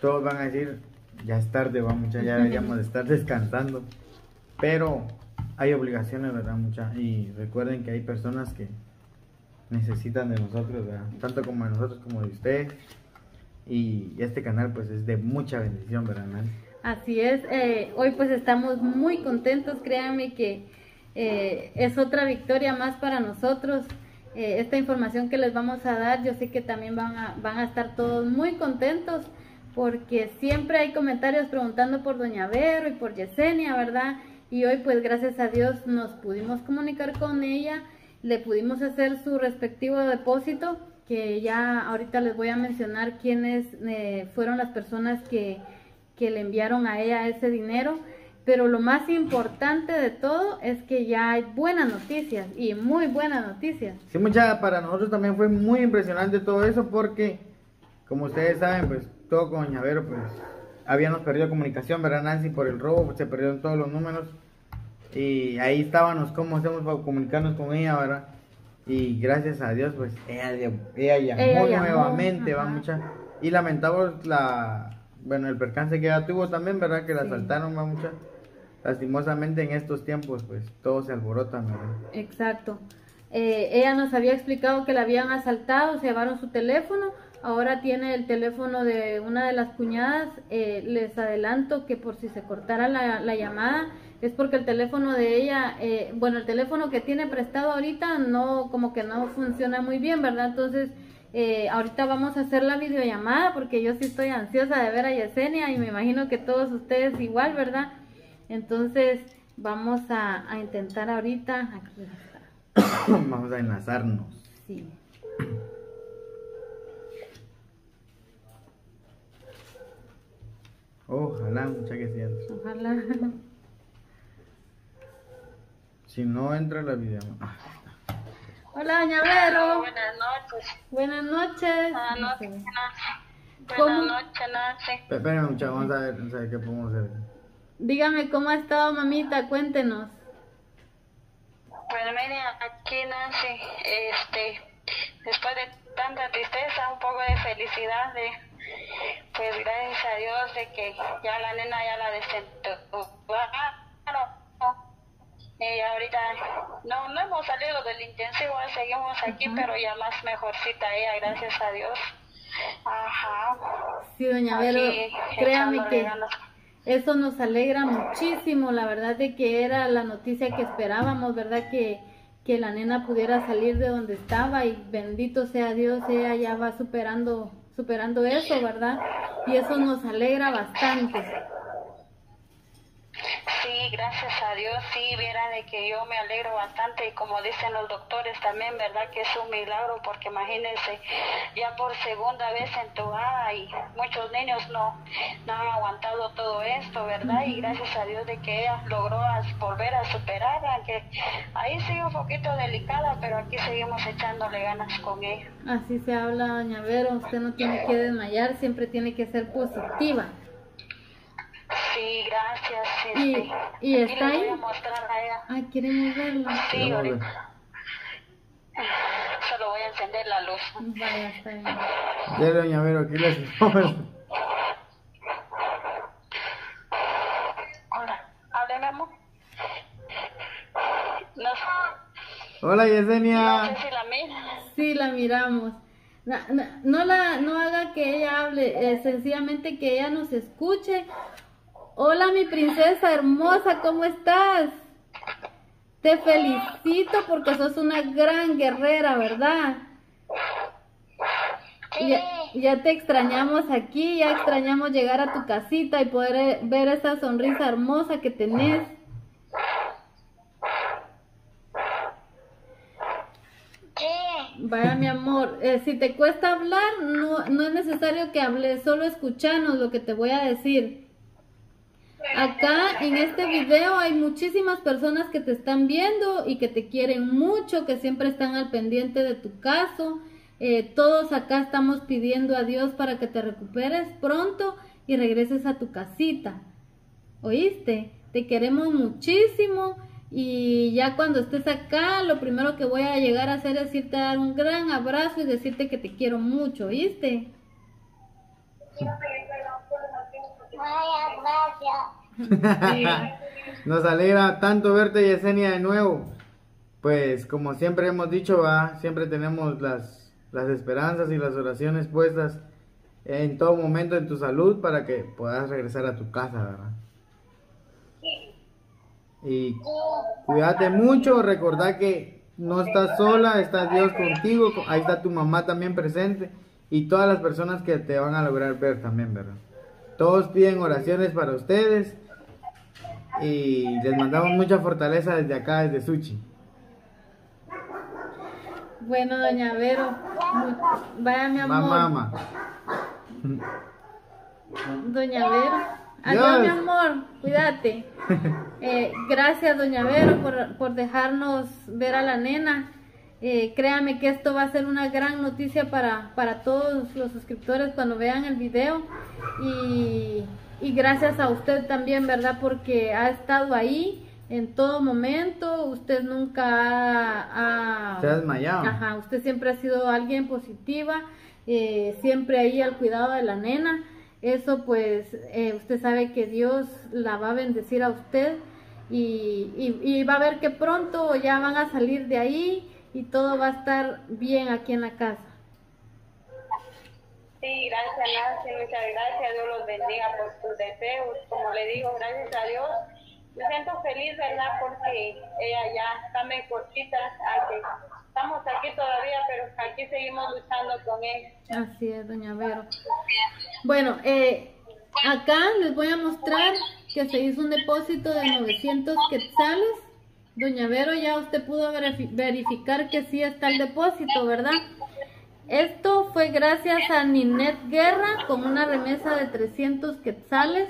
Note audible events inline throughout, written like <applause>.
todos van a decir, ya es tarde, va mucha, ya deberíamos de estar descansando. Pero hay obligaciones, ¿verdad? Mucha, y recuerden que hay personas que necesitan de nosotros, ¿verdad? Tanto como de nosotros como de ustedes. Y este canal pues es de mucha bendición, ¿verdad? Así es, eh, hoy pues estamos muy contentos, créanme que eh, es otra victoria más para nosotros. Eh, esta información que les vamos a dar, yo sé que también van a estar todos muy contentos porque siempre hay comentarios preguntando por Doña Vero y por Yesenia, ¿verdad? Y hoy pues gracias a Dios nos pudimos comunicar con ella, le pudimos hacer su respectivo depósito, que ya ahorita les voy a mencionar quiénes eh, fueron las personas que, que le enviaron a ella ese dinero pero lo más importante de todo es que ya hay buenas noticias y muy buenas noticias. Sí, mucha, para nosotros también fue muy impresionante todo eso porque, como ustedes saben, pues todo con Ñavero, pues habíamos perdido comunicación, ¿verdad, Nancy? Por el robo, pues, se perdieron todos los números y ahí estábamos, cómo hacemos para comunicarnos con ella, ¿verdad? Y gracias a Dios, pues ella, ella llamó nuevamente, va mucha. Y lamentamos la, bueno, el percance que ella tuvo también, ¿verdad? Que la asaltaron, va mucha lastimosamente en estos tiempos pues todo se alborota. Exacto. Eh, ella nos había explicado que la habían asaltado, se llevaron su teléfono, ahora tiene el teléfono de una de las cuñadas, eh, les adelanto que por si se cortara la, la llamada es porque el teléfono de ella, eh, bueno, el teléfono que tiene prestado ahorita no, como que no funciona muy bien, ¿verdad? Entonces, ahorita vamos a hacer la videollamada porque yo sí estoy ansiosa de ver a Yesenia y me imagino que todos ustedes igual, ¿verdad? Entonces, vamos a, intentar ahorita. Aquí está. <coughs> vamos a enlazarnos. Sí. Ojalá, mucha que Ojalá. Si no entra la video. Ah, Hola, doña Vero. Buenas noches. Buenas noches. Buenas noches, Buenas noches, Nancy. Espérenme, muchachos, vamos a ver, vamos a ver qué podemos hacer. Dígame cómo ha estado mamita, cuéntenos. Pues mire, aquí Nancy, este, después de tanta tristeza, un poco de felicidad, de, pues gracias a Dios de que ya la nena ya la desentó. Y ahorita no, no hemos salido del intensivo, seguimos aquí, pero ya más mejorcita ella, gracias a Dios. Ajá. Sí, doña Vero, créame que... Eso nos alegra muchísimo, la verdad de que era la noticia que esperábamos, ¿verdad? Que, que la nena pudiera salir de donde estaba y bendito sea Dios, ella ya va superando, superando eso, ¿verdad? Y eso nos alegra bastante. Sí, gracias a Dios, sí, viera de que yo me alegro bastante y como dicen los doctores también, ¿verdad? Que es un milagro porque imagínense, ya por segunda vez entubada y muchos niños no, no han aguantado todo esto, ¿verdad? Y gracias a Dios de que ella logró volver a superar, aunque ahí sigue un poquito delicada, pero aquí seguimos echándole ganas con ella. Así se habla, doña Vero, usted no tiene que desmayar, siempre tiene que ser positiva. Sí, gracias. Este, ¿Y, está ahí? Voy a mostrar a ella. Ay, queremos verlo. Sí, ahorita. Solo voy a encender la luz. Vaya, está bien. Ya, doña Vero, aquí les Hola, amor. No. Hola, Yesenia. No sé si la mira. Sí, la miramos. No, no, la, no haga que ella hable, eh, sencillamente que ella nos escuche Hola mi princesa hermosa, ¿cómo estás? Te felicito porque sos una gran guerrera, ¿verdad? Ya, ya, te extrañamos aquí, ya extrañamos llegar a tu casita y poder eh, ver esa sonrisa hermosa que tenés. Vaya mi amor, eh, si te cuesta hablar, no, no es necesario que hables, solo escuchanos lo que te voy a decir. Acá en este video hay muchísimas personas que te están viendo y que te quieren mucho, que siempre están al pendiente de tu caso. Eh, todos acá estamos pidiendo a Dios para que te recuperes pronto y regreses a tu casita. ¿Oíste? Te queremos muchísimo y ya cuando estés acá, lo primero que voy a llegar a hacer es irte a dar un gran abrazo y decirte que te quiero mucho, ¿oíste? <laughs> Nos alegra tanto verte, Yesenia, de nuevo. Pues como siempre hemos dicho, siempre tenemos las, las esperanzas y las oraciones puestas en todo momento en tu salud para que puedas regresar a tu casa, ¿verdad? Y cuídate mucho, recordad que no estás sola, está Dios contigo, ahí está tu mamá también presente y todas las personas que te van a lograr ver también, ¿verdad? Todos piden oraciones para ustedes y les mandamos mucha fortaleza desde acá, desde Suchi. Bueno, doña Vero, vaya mi amor. Mamá. Doña Vero. Adiós, mi amor, cuídate. <laughs> Eh, gracias, doña Vero, por, por, dejarnos ver a la nena. Eh, créame que esto va a ser una gran noticia para, para todos los suscriptores cuando vean el video. Y, y gracias a usted también, ¿verdad? Porque ha estado ahí en todo momento. Usted nunca ha... ha... Se ha desmayado. Ajá, usted siempre ha sido alguien positiva. Eh, siempre ahí al cuidado de la nena. Eso pues eh, usted sabe que Dios la va a bendecir a usted y, y, va a ver que pronto ya van a salir de ahí y todo va a estar bien aquí en la casa. Sí, gracias Nancy, muchas gracias, Dios los bendiga por sus deseos, como le digo, gracias a Dios. Me siento feliz, ¿verdad? Porque ella ya está mejorcita, estamos aquí todavía, pero aquí seguimos luchando con él. Así es, doña Vero. Bueno, eh, acá les voy a mostrar que se hizo un depósito de 900 quetzales. Doña Vero, ya usted pudo verificar que sí está el depósito, ¿verdad? Esto fue gracias a Ninet Guerra con una remesa de 300 quetzales.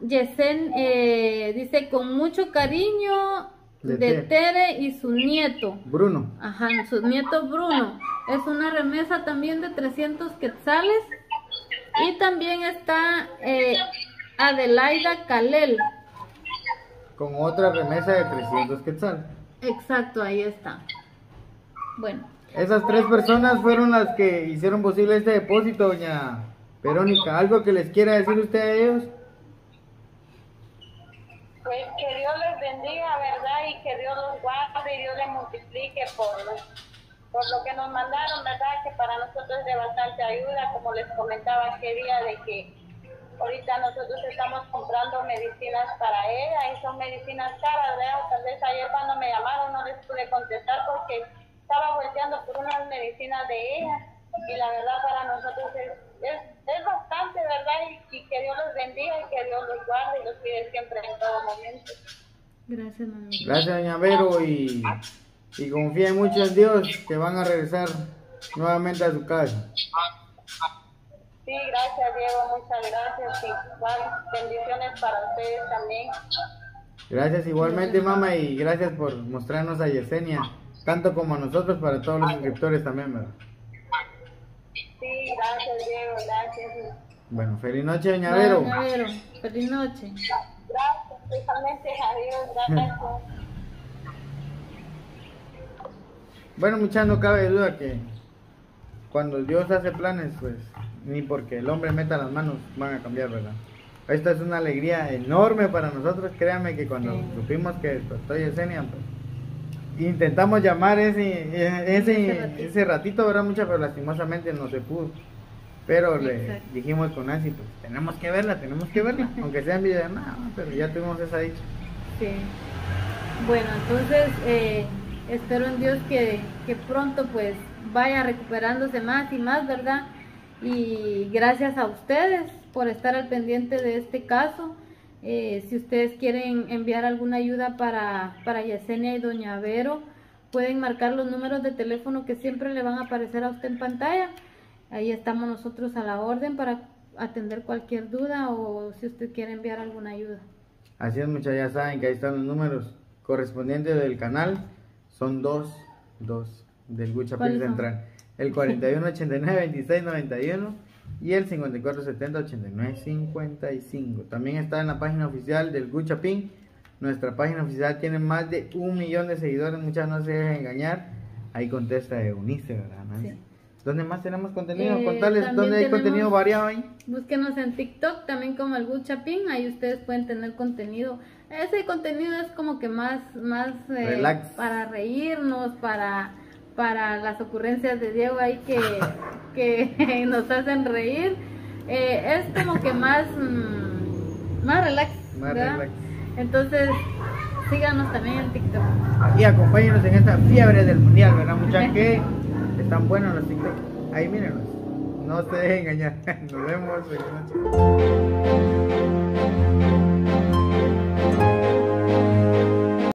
Yesen eh, dice con mucho cariño de, Tere y su nieto. Bruno. Ajá, su nieto Bruno. Es una remesa también de 300 quetzales. Y también está eh, Adelaida Calel. Con otra remesa de 300 quetzales. Exacto, ahí está. Bueno. Esas tres personas fueron las que hicieron posible este depósito, doña Verónica. ¿Algo que les quiera decir usted a ellos? Pues que Dios les bendiga, ¿verdad? Y que Dios los guarde y Dios les multiplique por, por lo que nos mandaron, ¿verdad? Que para nosotros es de bastante ayuda, como les comentaba aquel día, de que ahorita nosotros estamos comprando medicinas para ella y son medicinas caras, ¿verdad? Tal vez ayer cuando me llamaron no les pude contestar porque estaba volteando por unas medicinas de ella y la verdad para nosotros es, es, bastante, ¿verdad? Y, que Dios los bendiga y que Dios los guarde y los cuide siempre en todo momento. Gracias, mamá. Gracias, doña Vero, y, y confía mucho en Dios que van a regresar nuevamente a su casa. Sí, gracias, Diego, muchas gracias. Igual, bendiciones para ustedes también. Gracias igualmente, mamá, y gracias por mostrarnos a Yesenia, tanto como a nosotros, para todos los suscriptores también, ¿verdad? Sí, gracias, Diego, gracias. Bueno, feliz noche, doña Vero. Feliz noche. Gracias, especialmente adiós, gracias. <laughs> Bueno, muchachos, no cabe duda que cuando Dios hace planes, pues ni porque el hombre meta las manos van a cambiar, ¿verdad? Esta es una alegría enorme para nosotros. Créanme que cuando supimos que estoy Esenia, pues intentamos llamar ese, ese, ese, ratito. ¿verdad? Mucha, pero lastimosamente no se pudo. Pero le dijimos con Nancy, pues tenemos que verla, tenemos que verla, <laughs> aunque sea en videollamada, pero ya tuvimos esa dicha. Sí. Bueno, entonces eh, espero en Dios que, que pronto pues vaya recuperándose más y más, ¿verdad? Y gracias a ustedes por estar al pendiente de este caso. Eh, si ustedes quieren enviar alguna ayuda para, para Yesenia y Doña Vero, pueden marcar los números de teléfono que siempre le van a aparecer a usted en pantalla. Ahí estamos nosotros a la orden para atender cualquier duda o si usted quiere enviar alguna ayuda. Así es, muchachos, ya saben que ahí están los números correspondientes del canal. Son dos, dos del Guchapil Central. El 4189 2691 y el 5470-8955. También está en la página oficial del Guchapín. Nuestra página oficial tiene más de un millón de seguidores, muchas no se dejen engañar. Ahí contesta Eunice, ¿verdad? ¿Dónde más tenemos contenido? Eh, también dónde hay contenido variado ahí. Búsquenos en TikTok también como el Good Chapín, ahí ustedes pueden tener contenido. Ese contenido es como que más, más eh, Relax. para reírnos, para, para las ocurrencias de Diego ahí que, <laughs> que <laughs> nos hacen reír. Eh, es como que más, mm, más relax. Más relax. Entonces, síganos también en TikTok. Y acompáñenos en esta fiebre del mundial, ¿verdad, muchachos? <laughs> Que están buenos los TikTok. Ahí mírenos. No se dejen engañar. Nos vemos. Feliz noche.